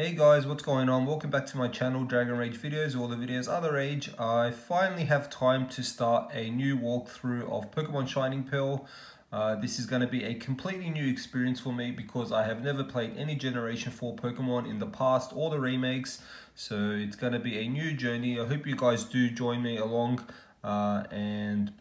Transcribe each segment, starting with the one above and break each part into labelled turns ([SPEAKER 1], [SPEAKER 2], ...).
[SPEAKER 1] Hey guys, what's going on? Welcome back to my channel, Dragon Rage videos, all the videos other rage. I finally have time to start a new walkthrough of Pokemon Shining Pearl. Uh, this is going to be a completely new experience for me because I have never played any Generation 4 Pokemon in the past or the remakes. So it's going to be a new journey. I hope you guys do join me along uh, and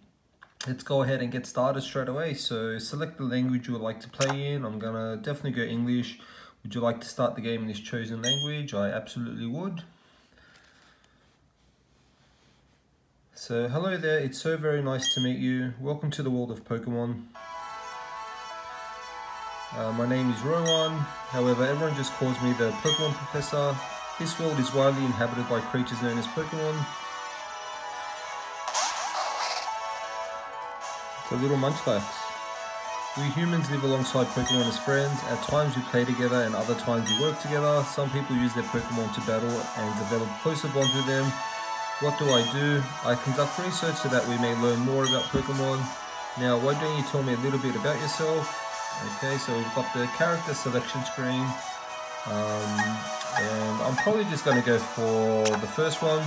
[SPEAKER 1] let's go ahead and get started straight away. So select the language you would like to play in. I'm going to definitely go English. Would you like to start the game in this chosen language? I absolutely would. So hello there, it's so very nice to meet you. Welcome to the world of Pokemon. Uh, my name is Rowan, however everyone just calls me the Pokemon Professor. This world is widely inhabited by creatures known as Pokemon. It's a little Munchlax. We humans live alongside Pokemon as friends. At times we play together and other times we work together. Some people use their Pokemon to battle and develop closer bonds with them. What do I do? I conduct research so that we may learn more about Pokemon. Now, why don't you tell me a little bit about yourself? Okay, so we've got the character selection screen. Um, and I'm probably just going to go for the first one.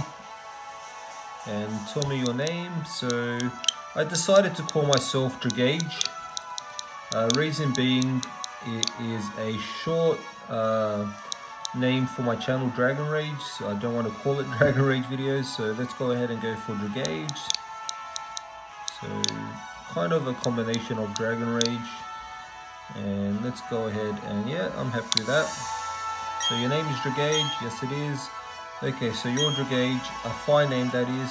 [SPEAKER 1] And tell me your name. So, I decided to call myself Dragage. Uh, reason being, it is a short uh, name for my channel Dragon Rage. So I don't want to call it Dragon Rage videos, so let's go ahead and go for Dragage. So kind of a combination of Dragon Rage. And let's go ahead and yeah, I'm happy with that. So your name is Dragage, yes it is. Okay, so you're Dragage, a fine name that is.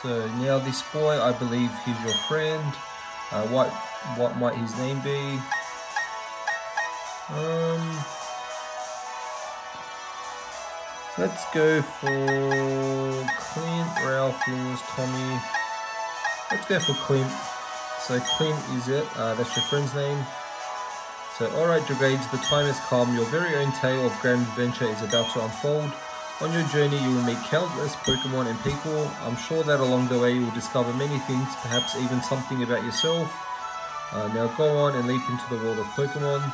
[SPEAKER 1] So now this boy, I believe he's your friend. Uh, what what might his name be? Um, let's go for Clint, Ralph, Lewis, Tommy. Let's go for Clint. So Clint is it. Uh, that's your friend's name. So alright Dragage, the time has come. Your very own tale of grand adventure is about to unfold. On your journey you will meet countless Pokemon and people. I'm sure that along the way you will discover many things, perhaps even something about yourself. Uh, now go on and leap into the world of Pokemon.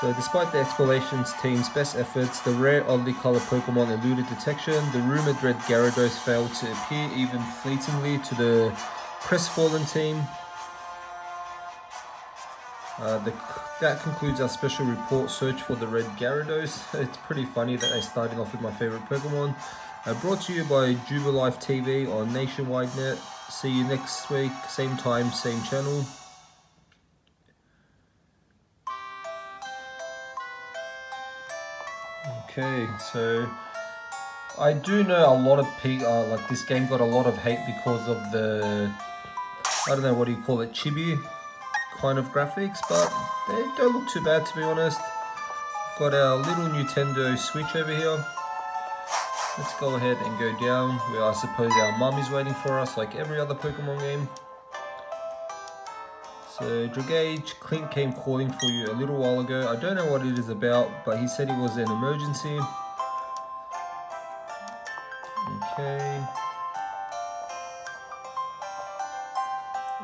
[SPEAKER 1] So despite the explorations team's best efforts, the rare oddly coloured Pokemon eluded detection, the rumoured red Gyarados failed to appear even fleetingly to the crestfallen team. Uh, the, that concludes our special report search for the red Gyarados. It's pretty funny that they started off with my favourite Pokemon. Uh, brought to you by Jubilife TV on Nationwide Net. See you next week, same time, same channel. Okay, so I do know a lot of people, uh, like this game got a lot of hate because of the, I don't know, what do you call it, chibi kind of graphics, but they don't look too bad to be honest. Got our little Nintendo Switch over here. Let's go ahead and go down where I suppose our mum is waiting for us like every other Pokemon game. So Dragage, Clint came calling for you a little while ago. I don't know what it is about, but he said it was an emergency. Okay.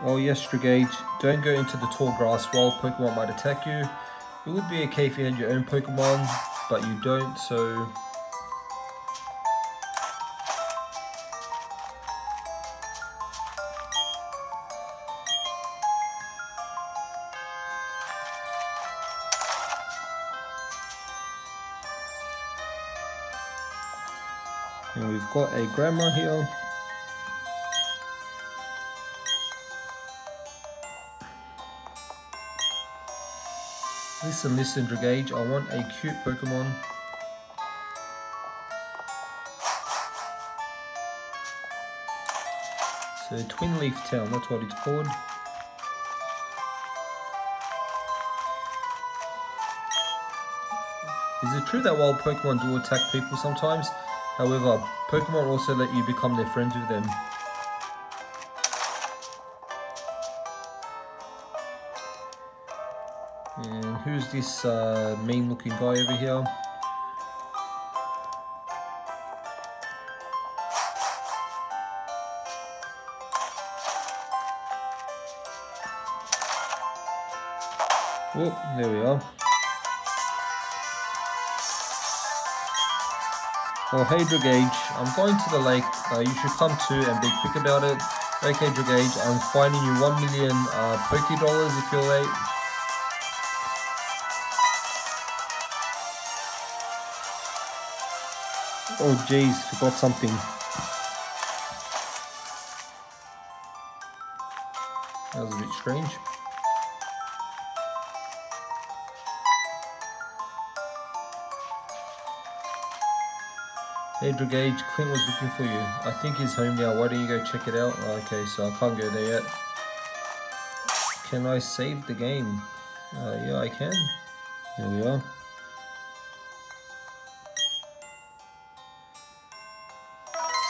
[SPEAKER 1] Oh yes, Dragage, don't go into the tall grass while Pokemon might attack you. It would be okay if you had your own Pokemon, but you don't, so a grammar here. Listen, listen, Dragage, I want a cute Pokemon. So Twinleaf Town, that's what it's called. Is it true that wild Pokemon do attack people sometimes? However, Pokemon also let you become their friends with them. And who's this uh, mean looking guy over here? Well, hey Dragage, I'm going to the lake. Uh, you should come too and be quick about it. Okay, Dragage, I'm finding you 1 million uh, Poké dollars if you're late. Oh jeez, forgot something. That was a bit strange. Hey Dragage, Clint was looking for you. I think he's home now. Why don't you go check it out? Oh, okay, so I can't go there yet. Can I save the game? Uh, yeah, I can. Here we are.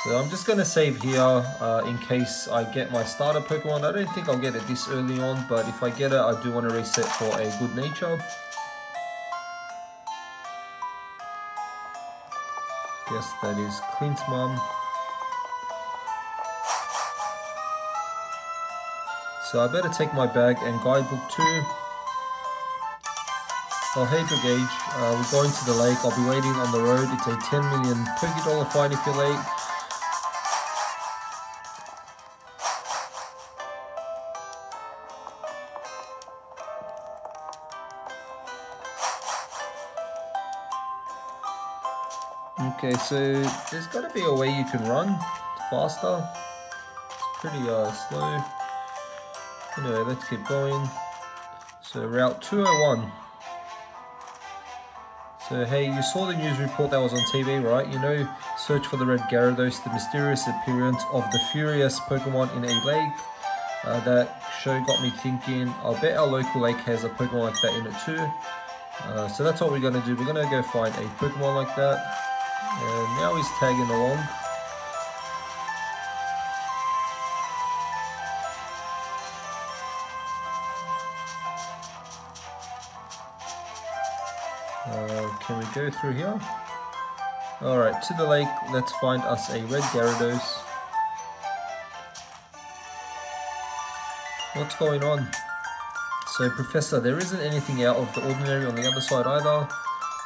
[SPEAKER 1] So I'm just going to save here uh, in case I get my starter Pokemon. I don't think I'll get it this early on, but if I get it, I do want to reset for a good nature. Guess that is Clint's mom. So I better take my bag and guidebook too. Oh hey Dragage, uh, we're going to the lake. I'll be waiting on the road. It's a 10 million Poké dollar fight if you're late. Okay, so there's got to be a way you can run faster. It's pretty uh, slow. Anyway, let's keep going. So Route 201. So hey, you saw the news report that was on TV, right? You know, search for the red Gyarados, the mysterious appearance of the furious Pokemon in a lake. Uh, that show got me thinking, I'll bet our local lake has a Pokemon like that in it too. Uh, so that's what we're going to do. We're going to go find a Pokemon like that. And now he's tagging along. Uh, can we go through here? Alright, to the lake, let's find us a red Gyarados. What's going on? So Professor, there isn't anything out of the ordinary on the other side either.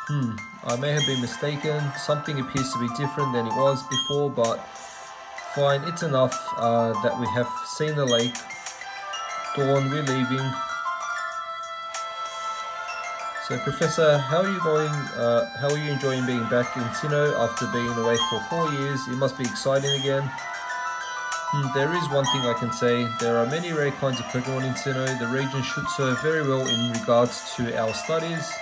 [SPEAKER 1] Hmm, I may have been mistaken. Something appears to be different than it was before, but fine, it's enough uh, that we have seen the lake. Dawn, we're leaving. So Professor, how are you going, uh, how are you enjoying being back in Sinnoh after being away for four years? It must be exciting again. Hmm, there is one thing I can say, there are many rare kinds of Pokemon in Sinnoh. The region should serve very well in regards to our studies.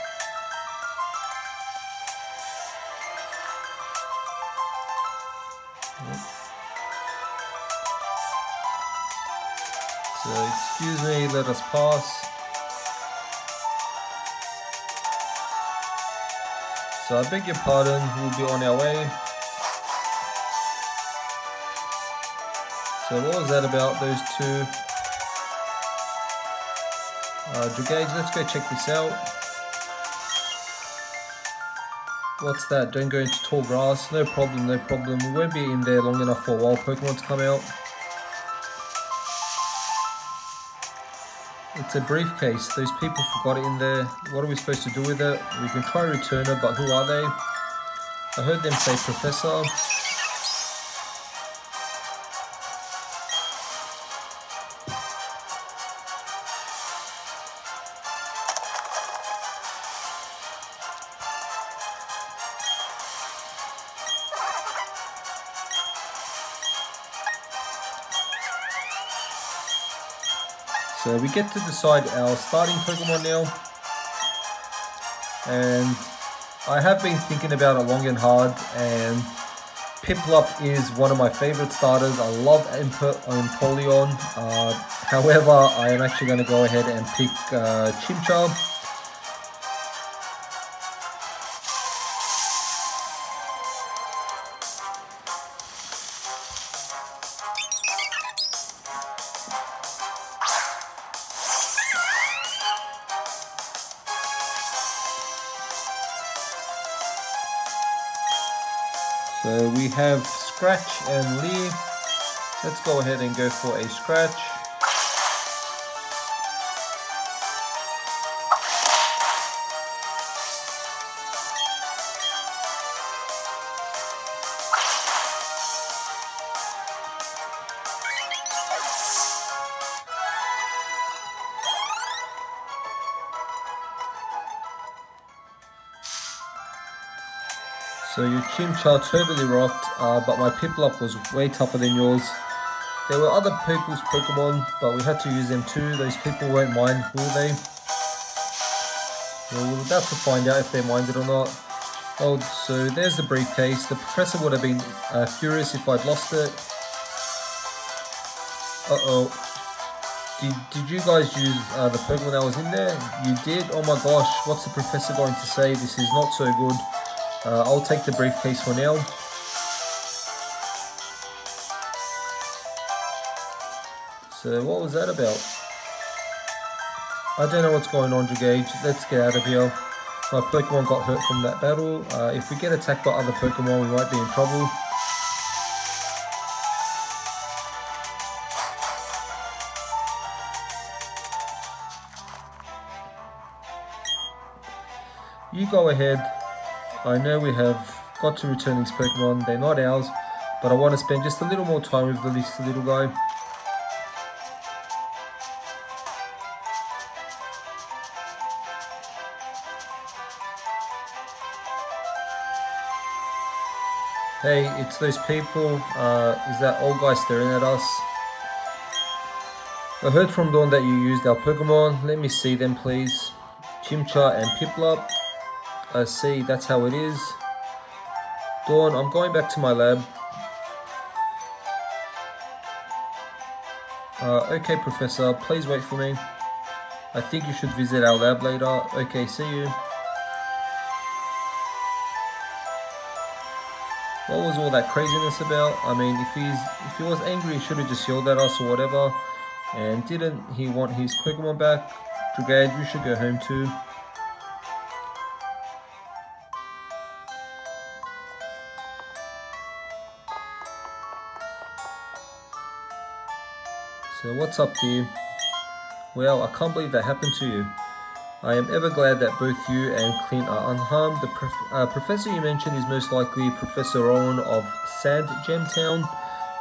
[SPEAKER 1] Let us pass. So I beg your pardon, we'll be on our way. So what was that about, those two? Uh, Dragage, let's go check this out. What's that? Don't go into tall grass. No problem, no problem. We won't be in there long enough for a wild Pokemon to come out. It's a briefcase. Those people forgot it in there. What are we supposed to do with it? We can try return it, but who are they? I heard them say Professor. Get to decide our starting Pokemon now. And I have been thinking about it long and hard and Piplup is one of my favorite starters. I love Empoleon. Uh, however, I am actually going to go ahead and pick uh, Chimchar. We have Scratch and Leer. Let's go ahead and go for a Scratch. So your Chimchar totally rocked, uh, but my Piplup was way tougher than yours. There were other people's Pokemon, but we had to use them too. Those people won't mind, will they? Well, we're about to find out if they minded or not. Oh, so there's the briefcase. The professor would have been uh, furious if I'd lost it. Uh-oh. Did, did you guys use uh, the Pokemon that was in there? You did? Oh my gosh, what's the professor going to say? This is not so good. Uh, I'll take the briefcase for now. So what was that about? I don't know what's going on, Dragage. Let's get out of here. My Pokemon got hurt from that battle. Uh, if we get attacked by other Pokemon, we might be in trouble. You go ahead. I know we have got to return these Pokemon. They're not ours, but I want to spend just a little more time with this little guy. Hey, it's those people. Uh, is that old guy staring at us? I heard from Dawn that you used our Pokemon. Let me see them, please. Chimchar and Piplup. I see, that's how it is. Dawn, I'm going back to my lab. Uh, okay, Professor, please wait for me. I think you should visit our lab later. Okay, see you. What was all that craziness about? I mean, if he's if he was angry, he should have just yelled at us or whatever. And didn't he want his Pokemon back? Dragage, we should go home too. So what's up dear? Well, I can't believe that happened to you. I am ever glad that both you and Clint are unharmed. The prof uh, professor you mentioned is most likely Professor Rowan of Sandgem Town.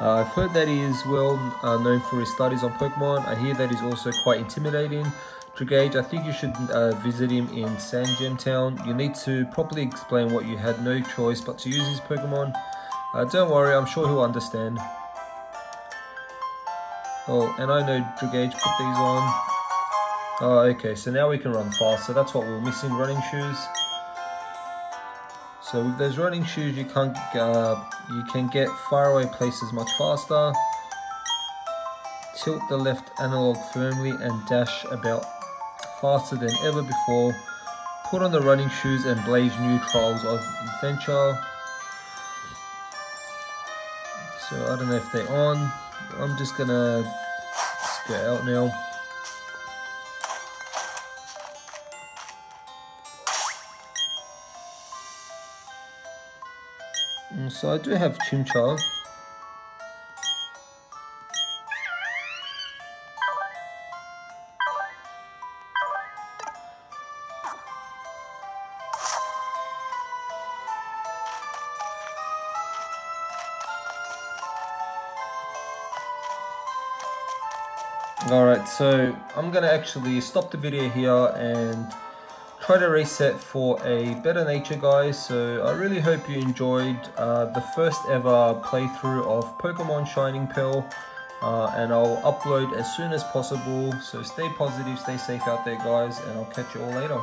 [SPEAKER 1] Uh, I've heard that he is well uh, known for his studies on Pokemon. I hear that he's also quite intimidating. Dragage, I think you should uh, visit him in Sandgem Town. You need to properly explain what you had no choice but to use his Pokemon. Uh, don't worry, I'm sure he'll understand. Oh, and I know Dragage put these on. Oh, okay, so now we can run fast. So that's what we are missing, running shoes. So with those running shoes, you can uh, you can get faraway places much faster. Tilt the left analog firmly and dash about faster than ever before. Put on the running shoes and blaze new trials of adventure. So I don't know if they're on. I'm just gonna get out now. Mm, so I do have Chimchar. Alright, so I'm to actually stop the video here and try to reset for a better nature guys. So I really hope you enjoyed uh, the first ever playthrough of Pokemon Shining Pearl. Uh, and I'll upload as soon as possible. So stay positive stay safe out there guys and I'll catch you all later